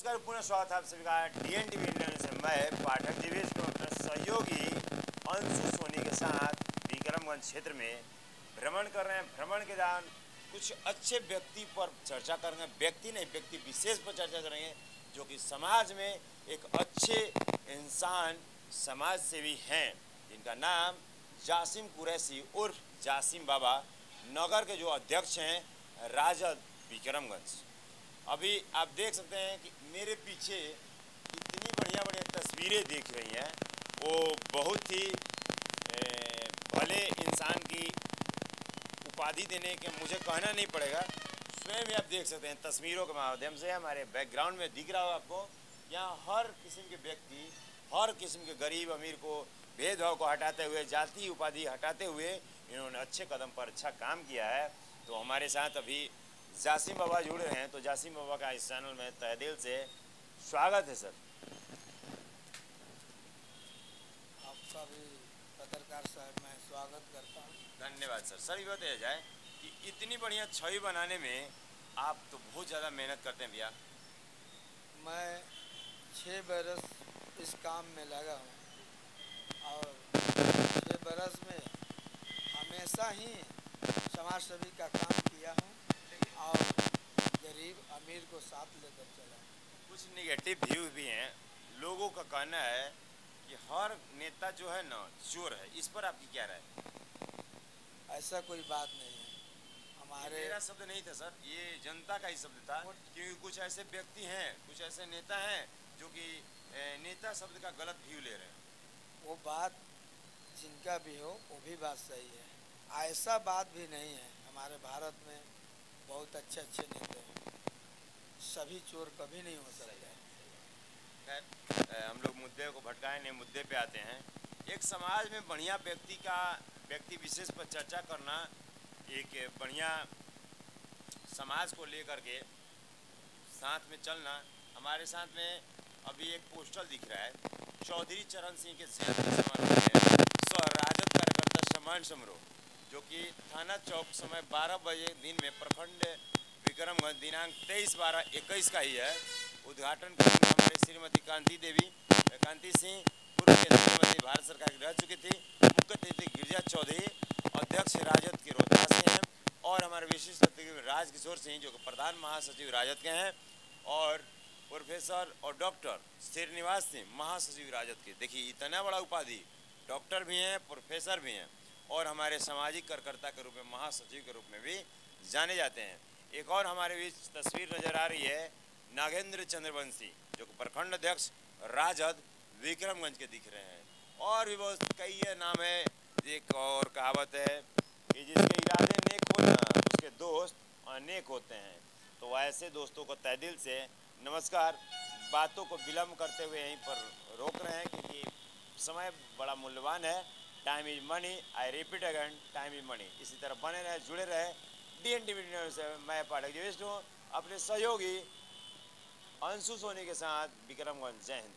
नमस्कार पुनः स्वागत है आप सभी का। डीएन टीवी इंडिया से मैं पाठक दिवेश अपना सहयोगी अंशु सोनी के साथ विक्रमगंज क्षेत्र में भ्रमण कर रहे हैं। भ्रमण के दौरान कुछ अच्छे व्यक्ति पर चर्चा करेंगे व्यक्ति नहीं, व्यक्ति विशेष पर चर्चा करेंगे जो कि समाज में एक अच्छे इंसान समाज सेवी हैं। जिनका नाम जासिम कुरैसी उर्फ़ जासिम बाबा नगर के जो अध्यक्ष हैं, राजद विक्रमगंज। अभी आप देख सकते हैं कि मेरे पीछे इतनी बढ़िया बढ़िया तस्वीरें देख रही हैं। वो बहुत ही भले इंसान की उपाधि देने के मुझे कहना नहीं पड़ेगा। स्वयं भी आप देख सकते हैं तस्वीरों के माध्यम से हमारे बैकग्राउंड में दिख रहा हो आपको। यहाँ हर किस्म के व्यक्ति, हर किस्म के गरीब अमीर को भेदभाव को हटाते हुए, जाति उपाधि हटाते हुए इन्होंने अच्छे कदम पर अच्छा काम किया है। तो हमारे साथ अभी जासिम बाबा जुड़ रहे हैं तो जासिम बाबा का इस चैनल में तय दिल से स्वागत है सर। आपका भी पत्रकार साहब मैं स्वागत करता हूँ। धन्यवाद सर। सर ये बताया जाए कि इतनी बढ़िया छवि बनाने में आप तो बहुत ज़्यादा मेहनत करते हैं भैया। मैं छः बरस इस काम में लगा हूँ और छः बरस में हमेशा ही समाज सेवी का काम किया हूँ और गरीब अमीर को साथ लेकर चला कुछ निगेटिव व्यू भी हैं। लोगों का कहना है कि हर नेता जो है ना चोर है। इस पर आपकी क्या राय? ऐसा कोई बात नहीं है। हमारे मेरा शब्द नहीं था सर। ये जनता का ही शब्द था। क्योंकि कुछ ऐसे व्यक्ति हैं कुछ ऐसे नेता हैं जो कि नेता शब्द का गलत व्यू ले रहे हैं। वो बात जिनका भी हो वो भी बात सही है। ऐसा बात भी नहीं है। हमारे भारत में बहुत अच्छे अच्छे नेता हैं। सभी चोर कभी नहीं हो सकते। हम लोग मुद्दे को भटकाए नहीं, मुद्दे पे आते हैं। एक समाज में बढ़िया व्यक्ति का, व्यक्ति विशेष पर चर्चा करना एक बढ़िया समाज को लेकर के साथ में चलना, हमारे साथ में अभी एक पोस्टर दिख रहा है, चौधरी चरण सिंह के राजद कार्यकर्ता सम्मान समारोह, जो कि थाना चौक समय 12 बजे दिन में प्रखंड दिनांक 23 बारह इक्कीस का ही है। उद्घाटन करेंगे हमारे श्रीमती कांति देवी। कांति सिंह, पूर्व केंद्रीय भारत सरकार की रह चुकी थी। मुख्य अतिथि गिरिजा चौधरी, अध्यक्ष राजद के रोहतास के हैं और हमारे विशिष्ट अतिथि राजकिशोर सिंह, जो प्रधान महासचिव राजद के हैं और प्रोफेसर और डॉक्टर श्रीनिवास सिंह, महासचिव राजद के। देखिए, इतना बड़ा उपाधि डॉक्टर भी हैं, प्रोफेसर भी हैं और हमारे सामाजिक कार्यकर्ता के रूप में, महासचिव के रूप में भी जाने जाते हैं। एक और हमारे बीच तस्वीर नज़र आ रही है, नागेंद्र चंद्रवंशी, जो कि प्रखंड अध्यक्ष राजद विक्रमगंज के दिख रहे हैं। और भी बहुत कई नाम है, एक और कहावत है कि जिसके इरादे नेक हो ना उसके दोस्त अनेक होते हैं। तो ऐसे दोस्तों को तय दिल से नमस्कार, बातों को विलम्ब करते हुए यहीं पर रोक रहे हैं, क्योंकि समय बड़ा मूल्यवान है। Time is money I repeat again time is money इसी तरह बने रहे, जुड़े रहे डी एन टी से मैं पाठक जी हूँ। अपने सहयोगी अंशु सोनी के साथ विक्रमगंज, जय हिंद।